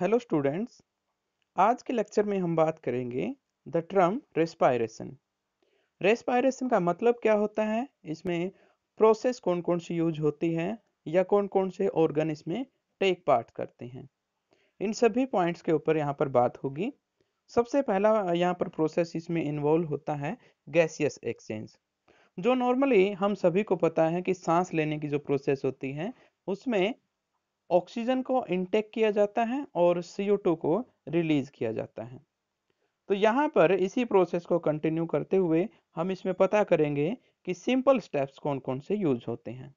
Hello students आज के lecture में हम बात करेंगे द टर्म रेस्पायरेशन रेस्पायरेशन का मतलब क्या होता है? इसमें प्रोसेस कौन कौन सी यूज़ होती है या कौन कौन से ऑर्गन इसमें टेक पार्ट करते हैं? इन सभी पॉइंट्स के ऊपर यहाँ पर बात होगी। सबसे पहला यहाँ पर प्रोसेस इसमें इन्वॉल्व होता है गैसियस एक्सचेंज जो नॉर्मली हम सभी को पता है कि सांस लेने की जो प्रोसेस होती है, उसमें ऑक्सीजन को इनटेक किया जाता है और CO2 को रिलीज़ किया जाता है। तो यहाँ पर इसी प्रोसेस को कंटिन्यू करते हुए हम इसमें पता करेंगे कि सिंपल स्टेप्स कौन कौन से यूज़ होते हैं।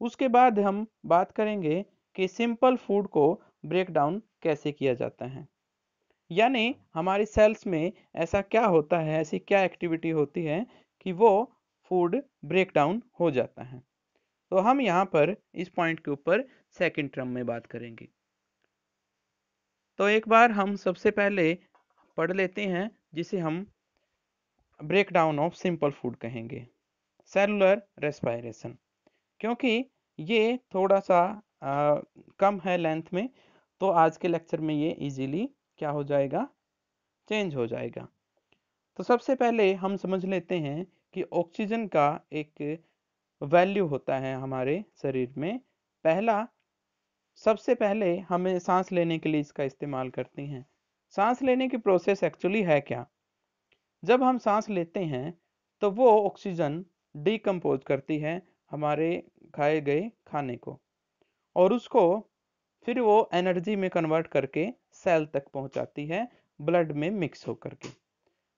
उसके बाद हम बात करेंगे कि सिंपल फ़ूड को ब्रेक डाउन कैसे किया जाता है। यानी हमारी सेल्स में ऐसा क्या होता है, ऐसी क्या एक्टिविटी होती है कि वो फ़ूड ब्रेक डाउन हो जाता है। तो हम यहाँ पर इस पॉइंट के ऊपर सेकंड टर्म में बात करेंगे। तो एक बार हम सबसे पहले पढ़ लेते हैं जिसे हम break down of simple food कहेंगे सेलुलर रेस्पायरेशन क्योंकि ये थोड़ा सा आ, कम है लेंथ में तो आज के लेक्चर में ये इजीली क्या हो जाएगा? चेंज हो जाएगा। तो सबसे पहले हम समझ लेते हैं कि ऑक्सीजन का एक वैल्यू होता है हमारे शरीर में। पहला, सबसे पहले हमें सांस लेने के लिए इसका इस्तेमाल करते हैं। सांस लेने की प्रोसेस एक्चुअली है क्या? जब हम सांस लेते हैं तो वो ऑक्सीजन डिकम्पोज करती है हमारे खाए गए खाने को और उसको फिर वो एनर्जी में कन्वर्ट करके सेल तक पहुंचाती है, ब्लड में मिक्स होकर के।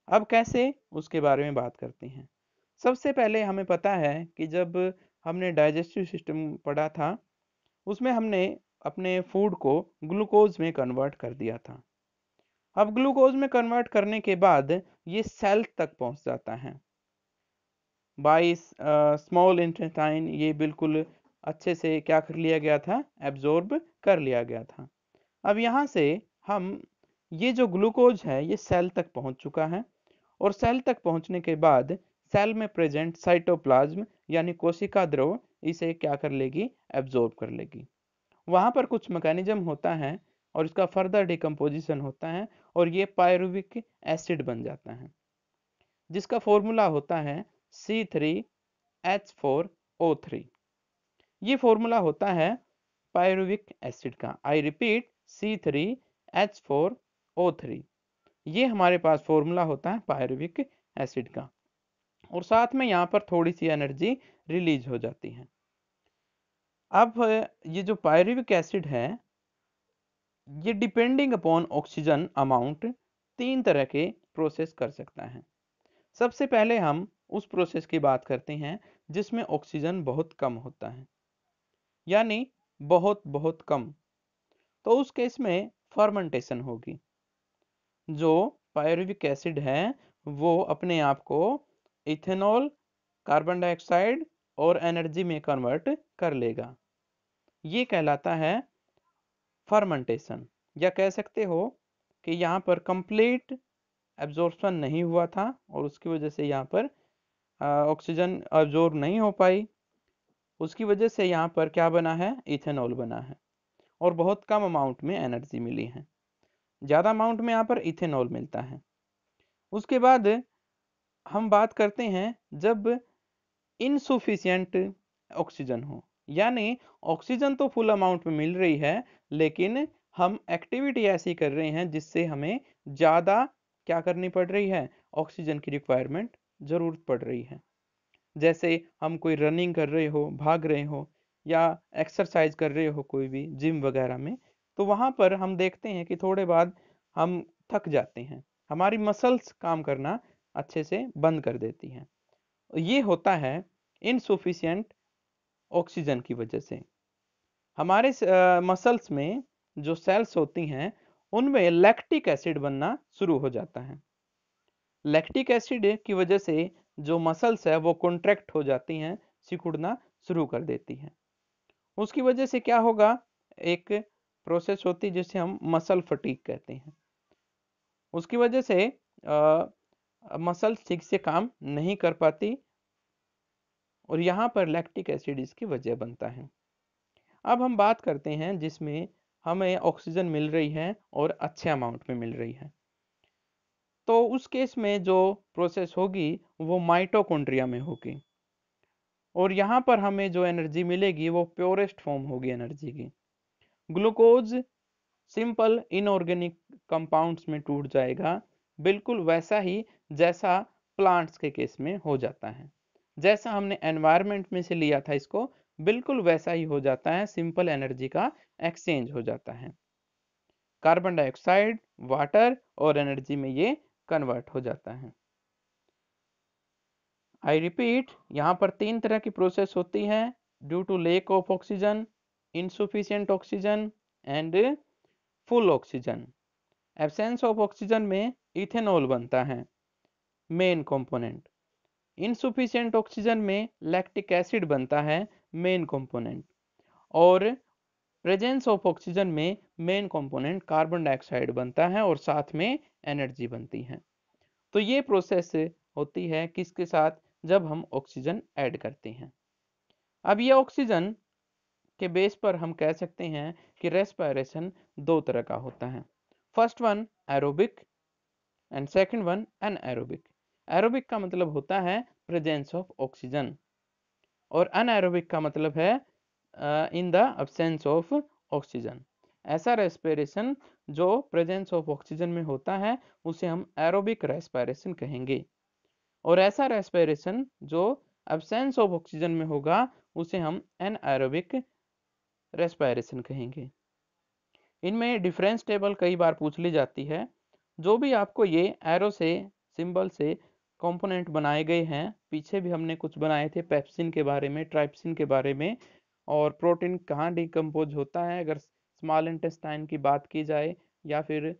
अब कैसे? उसके बारे में बात करते हैं। सबसे पहले हमें पता है कि जब हमने डाइजेस्टिव सिस्टम पढ़ा था, उसमें हमने अपने फ़ूड को ग्लूकोज में कन्वर्ट कर दिया था। अब ग्लूकोज में कन्वर्ट करने के बाद ये सेल तक पहुँच जाता है। बाई स्मॉल इंटेस्टाइन ये बिल्कुल अच्छे से क्या कर लिया गया था? एब्जॉर्ब कर लिया गया था। अब यहाँ से हम, ये जो ग्लूकोज है, ये सेल तक पहुँच चुका है और सेल तक पहुँचने के बाद सेल में प्रेजेंट साइटोप्लाज्म यानी कोशिका द्रव इसे क्या कर लेगी? एब्जॉर्ब कर लेगी। वहाँ पर कुछ मैकेनिज्म होता है और इसका फर्दर डिकम्पोजिशन होता है और ये पायरुविक एसिड बन जाता है। जिसका फॉर्मूला होता है C three H four O three ये फॉर्मूला होता है पायरुविक एसिड का। I repeat C three H four O three ये हमारे पास फॉर्मूला होता है पायरुविक एसिड का। और साथ में यहाँ पर थोड़ी सी एनर्जी रिलीज़ हो जाती है। अब ये जो पायरुविक एसिड है, ये डिपेंडिंग अपॉन ऑक्सीजन अमाउंट तीन तरह के प्रोसेस कर सकता है। सबसे पहले हम उस प्रोसेस की बात करते हैं जिसमें ऑक्सीजन बहुत कम होता है, यानी बहुत बहुत कम। तो उस केस में फर्मेंटेशन होगी। जो पायरुविक एसिड है, वो अपने आप को इथेनॉल कार्बन डाइऑक्साइड और एनर्जी में कन्वर्ट कर लेगा। ये कहलाता है फर्मेंटेशन। या कह सकते हो कि यहाँ पर कंप्लीट एब्जॉर्प्शन नहीं हुआ था और उसकी वजह से यहाँ पर ऑक्सीजन एब्जॉर्ब नहीं हो पाई। उसकी वजह से यहाँ पर क्या बना है? इथेनॉल बना है और बहुत कम अमाउंट में एनर्जी मिली है। ज़्यादा अमाउंट में यहाँ पर इथेनॉल मिलता है। उसके बाद हम बात करते हैं जब इनसुफिशियंट ऑक्सीजन हो। यानी ऑक्सीजन तो फुल अमाउंट में मिल रही है, लेकिन हम एक्टिविटी ऐसी कर रहे हैं जिससे हमें ज़्यादा क्या करनी पड़ रही है? ऑक्सीजन की रिक्वायरमेंट ज़रूरत पड़ रही है। जैसे हम कोई रनिंग कर रहे हो, भाग रहे हो, या एक्सरसाइज कर रहे हो कोई भी जिम वगैरह में तो वहाँ पर हम देखते हैं कि थोड़े बाद हम थक जाते हैं। हमारी मसल्स काम करना अच्छे से बंद कर देती हैं। ये होता है इनसुफिशियंट ऑक्सीजन की वजह से। हमारे मसल्स में जो सेल्स होती हैं, उनमें लैक्टिक एसिड बनना शुरू हो जाता है। लैक्टिक एसिड की वजह से जो मसल्स है, वो कॉन्ट्रैक्ट हो जाती हैं, सिकुड़ना शुरू कर देती हैं। उसकी वजह से क्या होगा? एक प्रोसेस होती है, जिसे हम मसल फटीक कहते हैं। उसकी वजह से मसल ठीक से काम नहीं कर पाती और यहाँ पर लैक्टिक एसिड इसकी वजह बनता है। अब हम बात करते हैं जिसमें हमें ऑक्सीजन मिल रही है और अच्छे अमाउंट में मिल रही है। तो उस केस में जो प्रोसेस होगी वो माइटोकॉन्ड्रिया में होगी और यहाँ पर हमें जो एनर्जी मिलेगी वो प्योरेस्ट फॉर्म होगी एनर्जी की। ग्लूकोज सिंपल इनऑर्गेनिक कंपाउंड्स में टूट जाएगा, बिल्कुल वैसा ही जैसा प्लांट्स के केस में हो जाता है। जैसा हमने एनवायरमेंट में से लिया था इसको, बिल्कुल वैसा ही हो जाता है सिंपल एनर्जी का एक्सचेंज हो जाता है। कार्बन डाइऑक्साइड वाटर और एनर्जी में ये कन्वर्ट हो जाता है। आई रिपीट यहाँ पर तीन तरह की प्रोसेस होती है due to lack of oxygen insufficient oxygen and full oxygen absence of oxygen में इथेनॉल बनता है। Main component. इनसुफिशियंट ऑक्सीजन में लैक्टिक एसिड बनता है मेन कंपोनेंट और प्रेजेंस ऑफ़ ऑक्सीजन में मेन कंपोनेंट कार्बन डाइऑक्साइड बनता है और साथ में एनर्जी बनती है। तो ये प्रोसेस होती है किसके साथ? जब हम ऑक्सीजन ऐड करते हैं। अब ये ऑक्सीजन के बेस पर हम कह सकते हैं कि रेस्पायरेशन दो तरह का होता है। First one aerobic and second one anaerobic aerobic का मतलब होता है प्रेजेंस ऑफ़ ऑक्सीजन और अनएरोबिक का मतलब है in the absence of oxygen ऐसा रेस्पिरेशन जो प्रेजेंस ऑफ़ ऑक्सीजन में होता है, उसे हम एरोबिक रेस्पिरेशन कहेंगे। और ऐसा रेस्पिरेशन जो एब्सेंस ऑफ़ ऑक्सीजन में होगा, उसे हम एन एरोबिक रेस्पिरेशन कहेंगे। इनमें डिफरेंस टेबल कई बार पूछ ली जाती है। जो भी आपको ये एरो से सिंबल से कंपोनेंट बनाए गए हैं। पीछे भी हमने कुछ बनाए थे पेप्सिन के बारे में ट्राइप्सिन के बारे में, और प्रोटीन कहाँ डिकम्पोज होता है? अगर स्मॉल इंटेस्टाइन की बात की जाए या फिर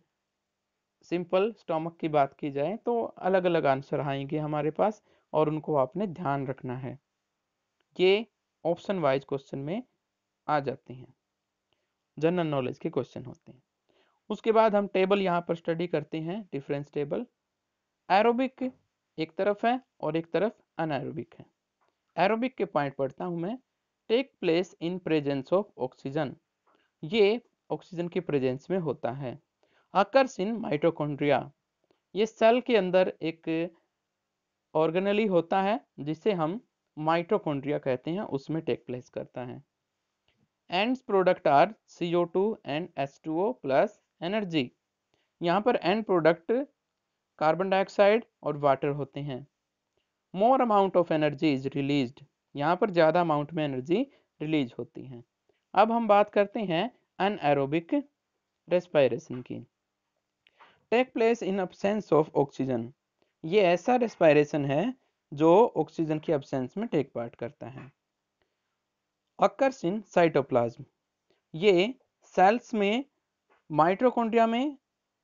सिंपल स्टोमक की बात की जाए तो अलग अलग आंसर आएँगे हमारे पास, और उनको आपने ध्यान रखना है। ये ऑप्शन वाइज क्वेश्चन में आ जाते हैं। जनरल नॉलेज के क्वेश्चन होते हैं। उसके बाद हम टेबल यहाँ पर स्टडी करते हैं डिफरेंस टेबल एरोबिक एक तरफ़ है और एक तरफ़ अनएरोबिक है। एरोबिक के पॉइंट पढ़ता हूँ मैं। Take place in presence of oxygen ये ऑक्सीजन के प्रेजेंस में होता है। अकर्स इन माइटोकॉन्ड्रिया ये सेल के अंदर एक ऑर्गेनली होता है, जिसे हम माइटोकॉन्ड्रिया कहते हैं, उसमें टेक प्लेस करता है। Ends product are CO2 and H2O plus energy यहाँ पर एंड प्रोडक्ट कार्बन डाइऑक्साइड और वाटर होते हैं। More amount of energy is released यहाँ पर ज़्यादा अमाउंट में एनर्जी रिलीज़ होती है। अब हम बात करते हैं अनएरोबिक रेस्पायरेशन की। Take place in absence of oxygen ये ऐसा रेस्पायरेशन है जो ऑक्सीजन की अब्सेंस में टेक पार्ट करता है। अकर्स इन साइटोप्लाज्म ये सेल्स में माइट्रोकॉन्ड्रिया में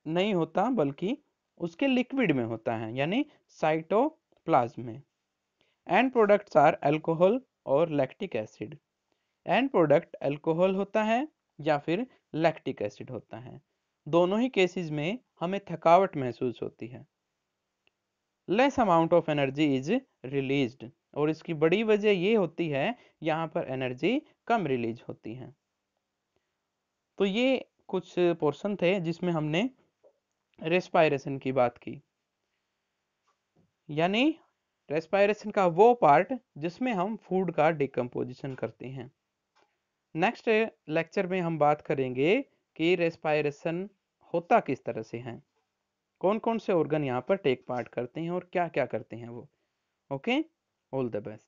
नहीं होता, बल्कि उसके लिक्विड में होता है, यानी साइटोप्लाज्म में। एंड प्रोडक्ट्स आर अल्कोहल और lactic acid end product alcohol होता है या फिर लैक्टिक एसिड होता है। दोनों ही केसेस में हमें थकावट महसूस होती है। Less amount of energy is released और इसकी बड़ी वजह ये होती है, यहाँ पर एनर्जी कम रिलीज़ होती है। तो ये कुछ पोर्शन थे जिसमें हमने रेस्पायरेशन की बात की। यानी रेस्पायरेशन का वो पार्ट जिसमें हम फ़ूड का डिकम्पोजिशन करते हैं। नेक्स्ट लेक्चर में हम बात करेंगे कि रेस्पायरेशन होता किस तरह से है। कौन कौन से ऑर्गन यहाँ पर टेक पार्ट करते हैं और क्या क्या करते हैं वो। Okay all the best